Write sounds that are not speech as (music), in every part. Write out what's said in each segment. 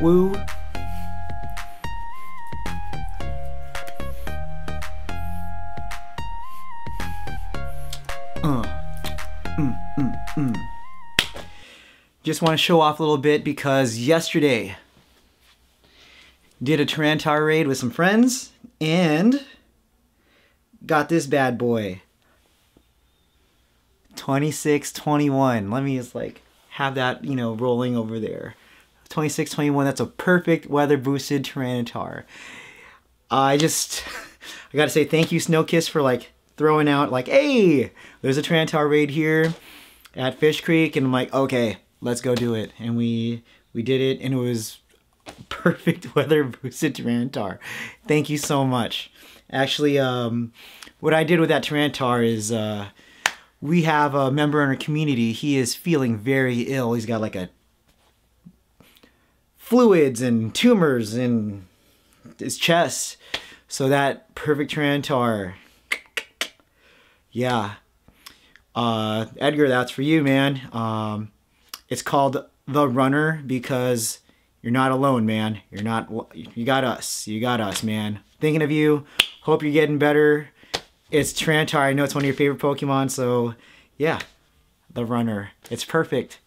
Woo. Uh. Mm, mm, mm. Just want to show off a little bit because yesterday did a Tyranitar raid with some friends and got this bad boy. 2621. Let me just like have that, you know, rolling over there. 2621, that's a perfect weather boosted Tyranitar. I just, (laughs) I gotta say thank you Snowkiss for like throwing out like, hey, there's a Tyranitar raid here at Fish Creek. And I'm like, okay, let's go do it. And we, we did it and it was (laughs) perfect weather boosted Tyranitar. Thank you so much. Actually, um, what I did with that Tyranitar is, uh, we have a member in our community. He is feeling very ill. He's got like a fluids and tumors in his chest. So that perfect Tyranitar, yeah. Uh, Edgar, that's for you, man. Um, it's called The Runner because you're not alone, man. You're not, you got us. You got us, man. Thinking of you. Hope you're getting better. It's Tyranitar. I know it's one of your favorite Pokemon, so yeah, The Runner. It's perfect.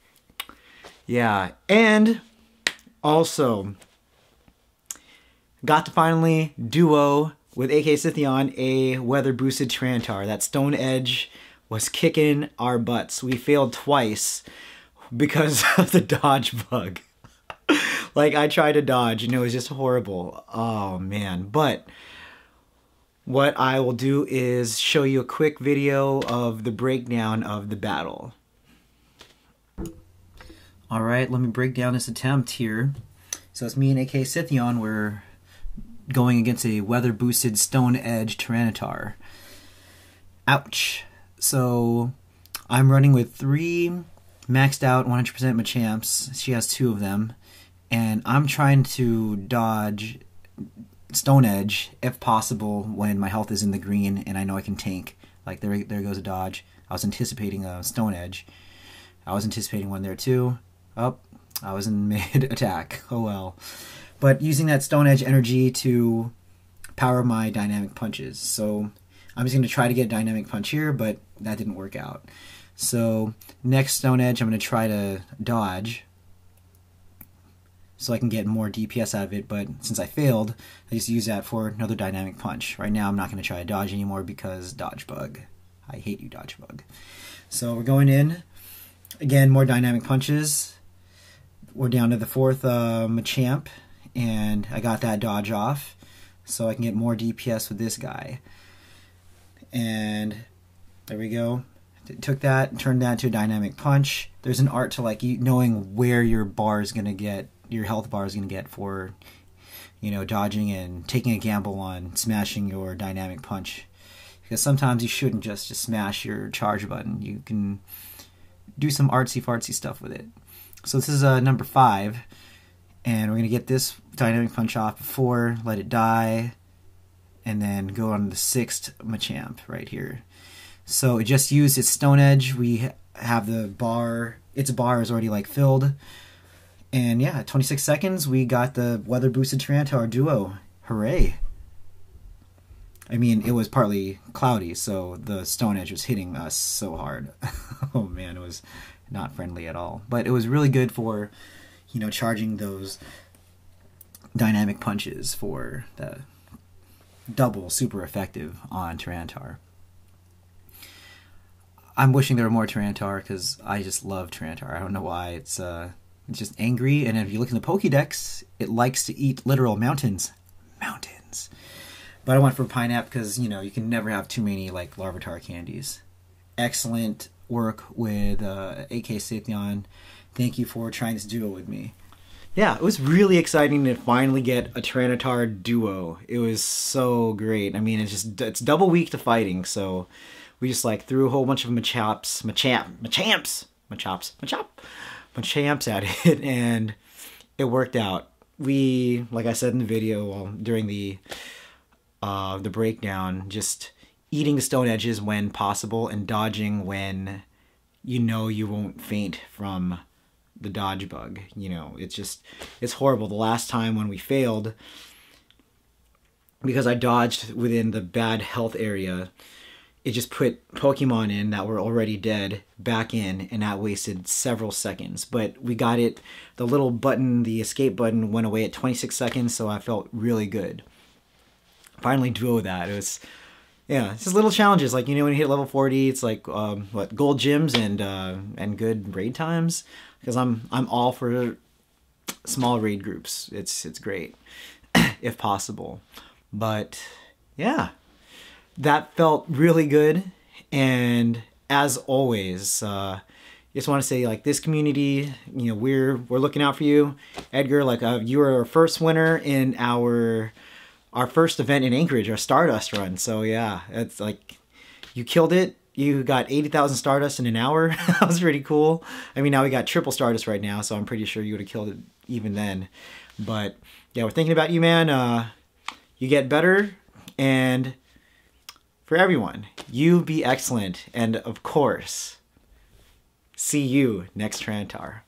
Yeah, and also got to finally duo with AK Scythion a weather boosted Tyranitar. That Stone Edge was kicking our butts. We failed twice because (laughs) of the dodge bug. (laughs) like I tried to dodge and it was just horrible. Oh man. But what I will do is show you a quick video of the breakdown of the battle. Alright, let me break down this attempt here. So it's me and AK Scythion, we're going against a weather boosted Stone Edge Tyranitar. Ouch. So I'm running with three maxed out 100% Machamps. She has two of them. And I'm trying to dodge Stone Edge if possible when my health is in the green and I know I can tank. Like there, there goes a dodge. I was anticipating a Stone Edge. I was anticipating one there too. Up, oh, I was in (laughs) mid attack. Oh well. But using that Stone Edge energy to power my dynamic punches. So I'm just going to try to get a dynamic punch here, but that didn't work out. So next Stone Edge, I'm going to try to dodge so I can get more DPS out of it, but since I failed, I just use that for another dynamic punch. Right now I'm not going to try to dodge anymore because dodge bug. I hate you, dodge bug. So we're going in. Again, more dynamic punches. We're down to the fourth uh, Machamp, and I got that dodge off, so I can get more DPS with this guy. And there we go. Took that turned that into a dynamic punch. There's an art to like knowing where your bar is to get your health bar is going to get for you know dodging and taking a gamble on smashing your dynamic punch because sometimes you shouldn't just just smash your charge button you can do some artsy fartsy stuff with it so this is uh, number five and we're going to get this dynamic punch off before let it die and then go on the sixth machamp right here so it just used its stone edge we have the bar its bar is already like filled and yeah, 26 seconds, we got the weather boosted Tyranitar duo. Hooray! I mean, it was partly cloudy, so the Stone Edge was hitting us so hard. (laughs) oh man, it was not friendly at all. But it was really good for, you know, charging those dynamic punches for the double super effective on Tyranitar. I'm wishing there were more Tyranitar because I just love Tyranitar. I don't know why. It's uh, it's just angry, and if you look in the Pokédex, it likes to eat literal mountains. Mountains. But I went for Pinap because, you know, you can never have too many, like, Larvitar candies. Excellent work with uh, AK Scythion. Thank you for trying this duo with me. Yeah, it was really exciting to finally get a Tyranitar duo. It was so great. I mean, it's just, it's double weak to fighting, so we just, like, threw a whole bunch of Machaps, Machamp, Machamps, Machops, Machop champs at (laughs) it, and it worked out. We, like I said in the video well, during the uh, the breakdown, just eating stone edges when possible and dodging when you know you won't faint from the dodge bug. You know, it's just it's horrible. The last time when we failed, because I dodged within the bad health area, it just put Pokemon in that were already dead back in, and that wasted several seconds. But we got it. The little button, the escape button, went away at 26 seconds, so I felt really good. Finally, drove that. It was yeah, it's just little challenges. Like you know, when you hit level forty, it's like um, what gold gyms and uh, and good raid times. Because I'm I'm all for small raid groups. It's it's great (coughs) if possible. But yeah, that felt really good. And as always, uh, just want to say like this community, you know, we're we're looking out for you, Edgar. Like uh, you were our first winner in our our first event in Anchorage, our Stardust run. So yeah, it's like you killed it. You got 80,000 Stardust in an hour. (laughs) that was pretty cool. I mean, now we got triple Stardust right now, so I'm pretty sure you would have killed it even then. But yeah, we're thinking about you, man. Uh, you get better, and for everyone, you be excellent. And of course, see you next Trantar.